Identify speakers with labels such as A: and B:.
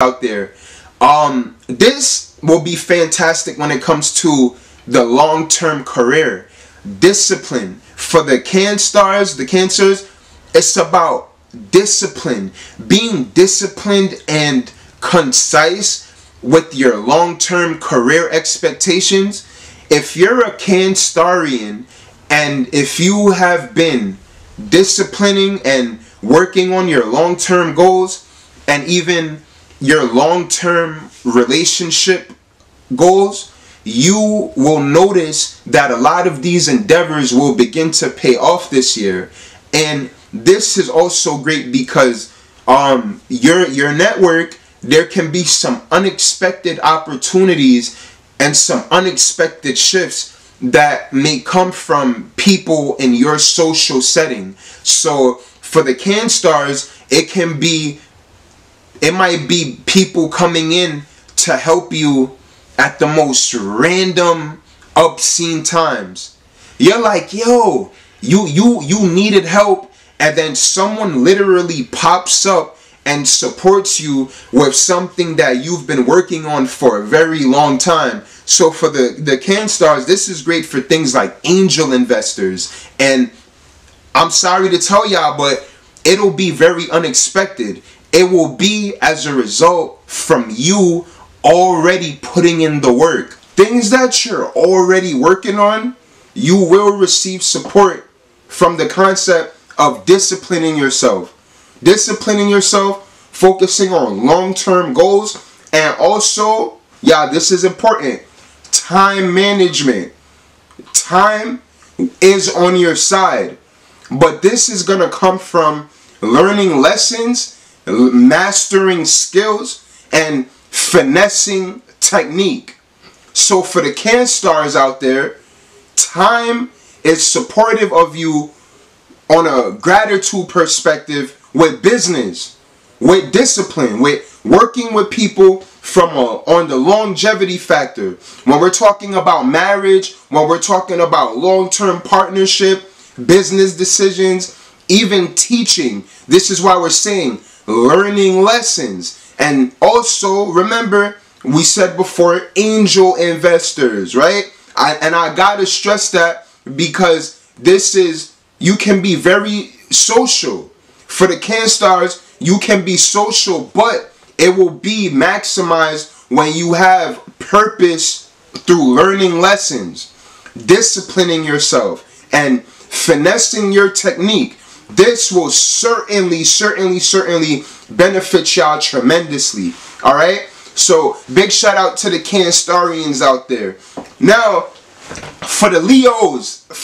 A: out there. Um, this will be fantastic when it comes to the long-term career. Discipline. For the can stars, the cancers, it's about discipline. Being disciplined and concise with your long-term career expectations. If you're a Cancerian and if you have been disciplining and working on your long-term goals and even your long-term relationship goals, you will notice that a lot of these endeavors will begin to pay off this year. And this is also great because um, your your network there can be some unexpected opportunities and some unexpected shifts that may come from people in your social setting. So for the can stars, it can be it might be people coming in to help you at the most random obscene times. You're like, "Yo, you you you needed help." And then someone literally pops up and supports you with something that you've been working on for a very long time. So for the, the Can Stars, this is great for things like angel investors. And I'm sorry to tell y'all, but it'll be very unexpected. It will be as a result from you already putting in the work. Things that you're already working on, you will receive support from the concept of disciplining yourself disciplining yourself, focusing on long-term goals, and also, yeah, this is important, time management. Time is on your side. But this is going to come from learning lessons, mastering skills, and finessing technique. So for the can stars out there, time is supportive of you on a gratitude perspective with business, with discipline, with working with people from a, on the longevity factor. When we're talking about marriage, when we're talking about long-term partnership, business decisions, even teaching. This is why we're saying learning lessons. And also remember, we said before, angel investors, right? I, and I gotta stress that because this is, you can be very social. For the Can Stars, you can be social, but it will be maximized when you have purpose through learning lessons, disciplining yourself, and finessing your technique. This will certainly, certainly, certainly benefit y'all tremendously. All right? So, big shout out to the Canstarians out there. Now, for the Leos, for